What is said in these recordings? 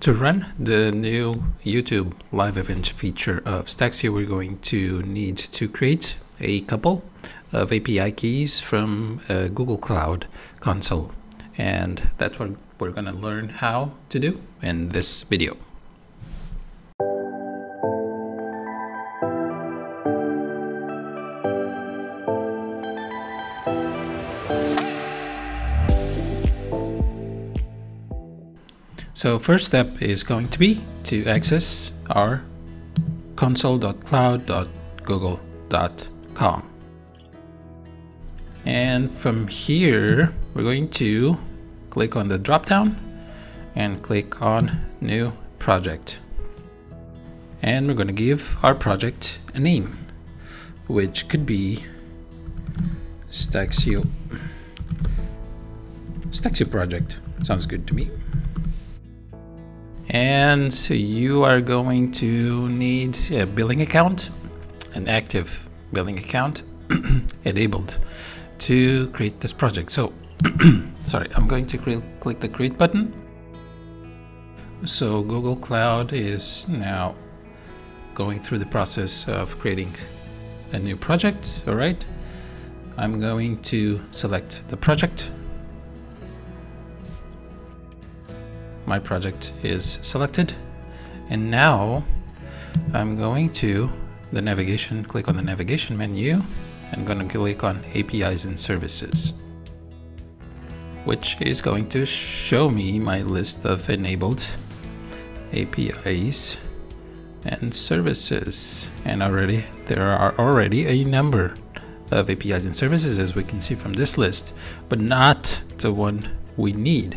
To run the new YouTube live event feature of Staxio, we're going to need to create a couple of API keys from Google Cloud Console. And that's what we're going to learn how to do in this video. So first step is going to be to access our console.cloud.google.com. And from here, we're going to click on the drop down and click on new project. And we're going to give our project a name, which could be Staxio. Staxio project. Sounds good to me and you are going to need a billing account an active billing account enabled to create this project. So sorry I'm going to click the create button. So Google Cloud is now going through the process of creating a new project. All right. I'm going to select the project my project is selected. And now I'm going to the navigation click on the navigation menu I'm going to click on APIs and services which is going to show me my list of enabled APIs and services. And already there are already a number of APIs and services as we can see from this list but not the one we need.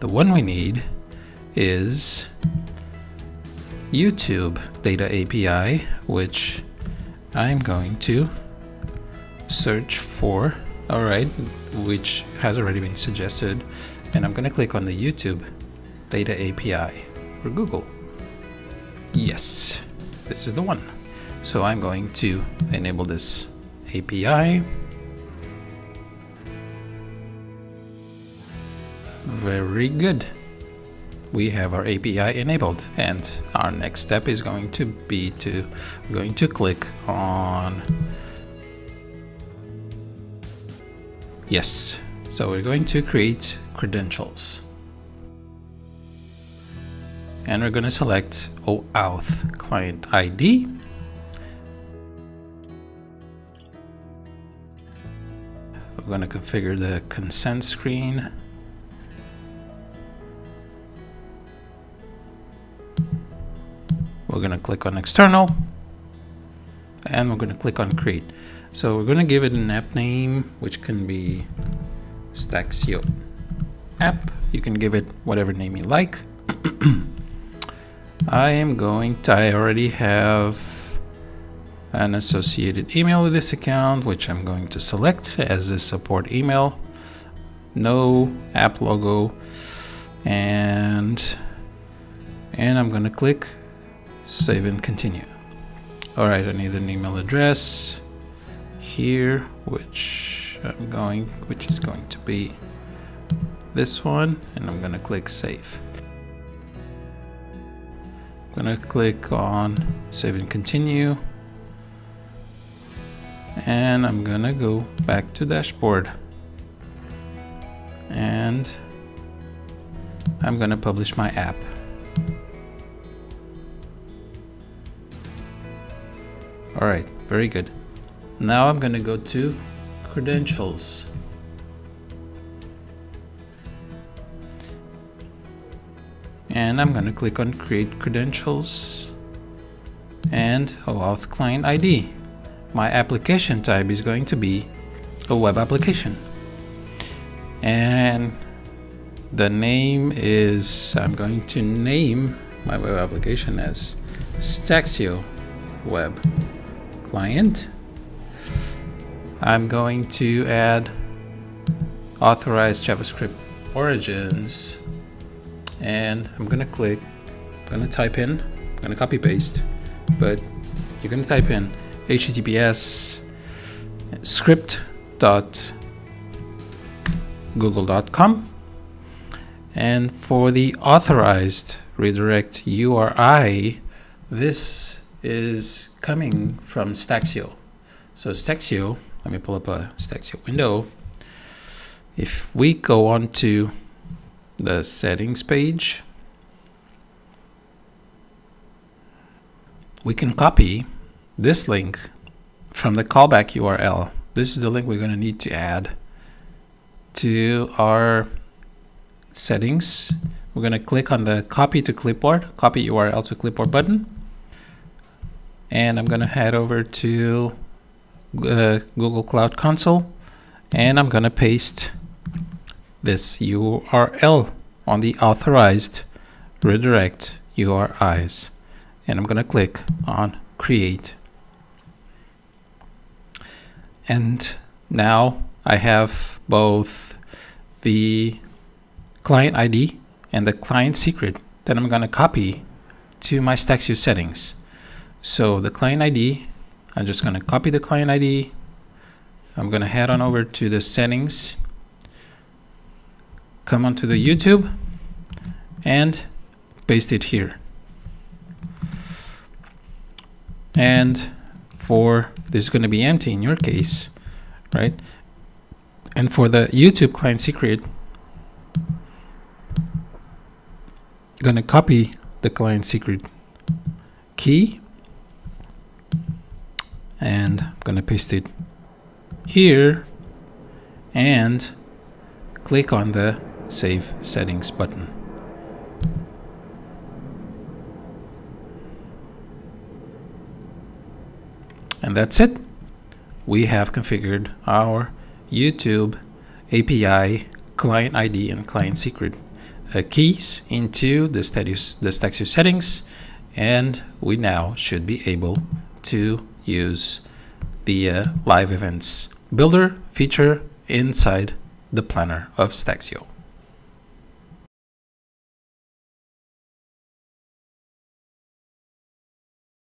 The one we need is YouTube Data API, which I'm going to search for, all right, which has already been suggested. And I'm going to click on the YouTube Data API for Google. Yes, this is the one. So I'm going to enable this API. Very good we have our API enabled. And our next step is going to be to we're going to click on yes. So we're going to create credentials. And we're going to select OAuth client ID we're going to configure the consent screen we're going to click on external and we're going to click on create. So we're going to give it an app name which can be Staxio app. You can give it whatever name you like. I am going to I already have an associated email with this account which I'm going to select as a support email. No app logo. And and I'm going to click save and continue. All right, I need an email address here, which I'm going, which is going to be this one, and I'm gonna click save. I'm gonna click on save and continue, and I'm gonna go back to dashboard, and I'm gonna publish my app. All right, very good. Now I'm going to go to credentials. And I'm going to click on create credentials and OAuth client ID. My application type is going to be a web application. And the name is, I'm going to name my web application as Staxio Web client. I'm going to add authorized JavaScript origins and I'm gonna click, I'm gonna type in, I'm gonna copy paste, but you're gonna type in https script.google.com and for the authorized redirect URI, this is coming from Staxio. So Staxio, let me pull up a Staxio window. If we go on to the settings page, we can copy this link from the callback URL. This is the link we're going to need to add to our settings. We're going to click on the copy to clipboard, copy URL to clipboard button. And I'm going to head over to uh, Google Cloud Console. And I'm going to paste this URL on the authorized redirect URIs and I'm going to click on create. And now I have both the client ID and the client secret that I'm going to copy to my Staxio settings. So the client ID, I'm just going to copy the client ID. I'm going to head on over to the settings, come onto the YouTube and paste it here. And for this is going to be empty in your case, right? And for the YouTube client secret, going to copy the client secret key and I'm going to paste it here and click on the save settings button. And that's it. We have configured our YouTube API client ID and client secret uh, keys into the status the Staxio settings and we now should be able to use the uh, live events builder feature inside the planner of Staxio.